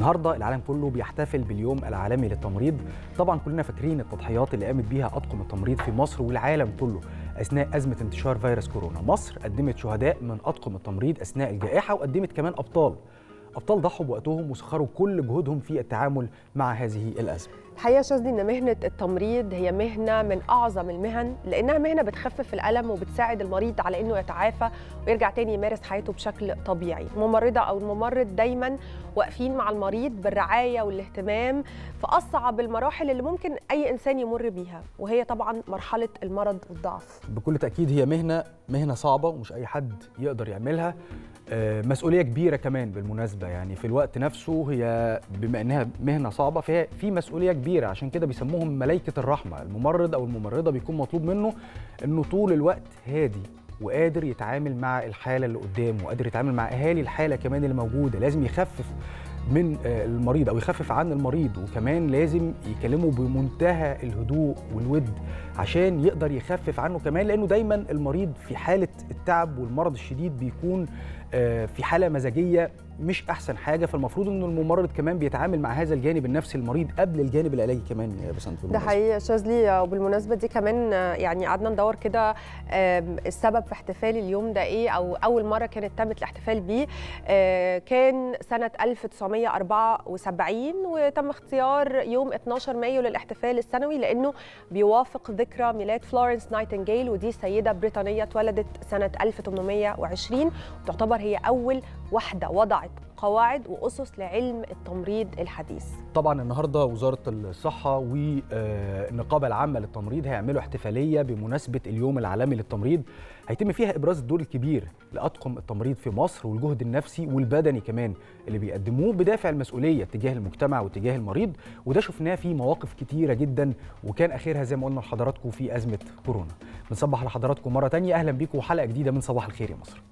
النهارده العالم كله بيحتفل باليوم العالمي للتمريض. طبعا كلنا فاكرين التضحيات اللي قامت بيها أطقم التمريض في مصر والعالم كله أثناء أزمة انتشار فيروس كورونا. مصر قدمت شهداء من أطقم التمريض أثناء الجائحة وقدمت كمان أبطال. أبطال ضحوا بوقتهم وسخروا كل جهودهم في التعامل مع هذه الأزمة. الحقيقة شاذلي إن مهنة التمريض هي مهنة من أعظم المهن لأنها مهنة بتخفف الألم وبتساعد المريض على إنه يتعافى ويرجع تاني يمارس حياته بشكل طبيعي. الممرضه أو الممرض دايما واقفين مع المريض بالرعاية والاهتمام في أصعب المراحل اللي ممكن أي إنسان يمر بيها وهي طبعا مرحلة المرض والضعف بكل تأكيد هي مهنة مهنة صعبة ومش أي حد يقدر يعملها. مسؤولية كبيرة كمان بالمناسبة. يعني في الوقت نفسه هي بما إنها مهنة صعبة فهي في مسؤولية كبيرة. عشان كده بيسموهم ملائكة الرحمة. الممرض أو الممرضة بيكون مطلوب منه إنه طول الوقت هادي وقادر يتعامل مع الحالة اللي قدامه وقادر يتعامل مع أهالي الحالة كمان اللي موجوده لازم يخفف من المريض أو يخفف عن المريض. وكمان لازم يكلمه بمنتهى الهدوء والود عشان يقدر يخفف عنه كمان لأنه دايما المريض في حالة التعب والمرض الشديد بيكون في حالة مزاجية مش أحسن حاجة فالمفروض ان الممرض كمان بيتعامل مع هذا الجانب النفسي المريض قبل الجانب العلاجي كمان يا بسنت ده حقيقي شاذلي وبالمناسبة دي كمان يعني قعدنا ندور كده السبب في احتفال اليوم ده إيه أو أول مرة كانت تمت الاحتفال بيه. كان سنة 1974 وتم اختيار يوم 12 مايو للاحتفال السنوي لأنه بيوافق ذكرى ميلاد فلورنس نايتنجيل ودي سيدة بريطانية اتولدت سنة 1820 وتعتبر هي أول واحدة وضعت قواعد وأسس لعلم التمريض الحديث. طبعا النهارده وزارة الصحة والنقابة العامة للتمريض هيعملوا احتفالية بمناسبة اليوم العالمي للتمريض هيتم فيها إبراز الدور الكبير لاطقم التمريض في مصر والجهد النفسي والبدني كمان اللي بيقدموه بدافع المسؤولية تجاه المجتمع وتجاه المريض وده شفناه في مواقف كتيرة جدا وكان آخرها زي ما قلنا لحضراتكم في أزمة كورونا. بنصبح لحضراتكم مرة ثانية أهلا بيكم وحلقة جديدة من صباح الخير يا مصر.